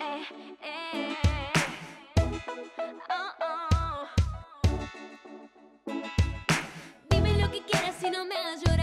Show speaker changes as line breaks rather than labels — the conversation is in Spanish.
Eh, eh, eh. Oh, oh. Dime lo que quieras y no me hagas llorar.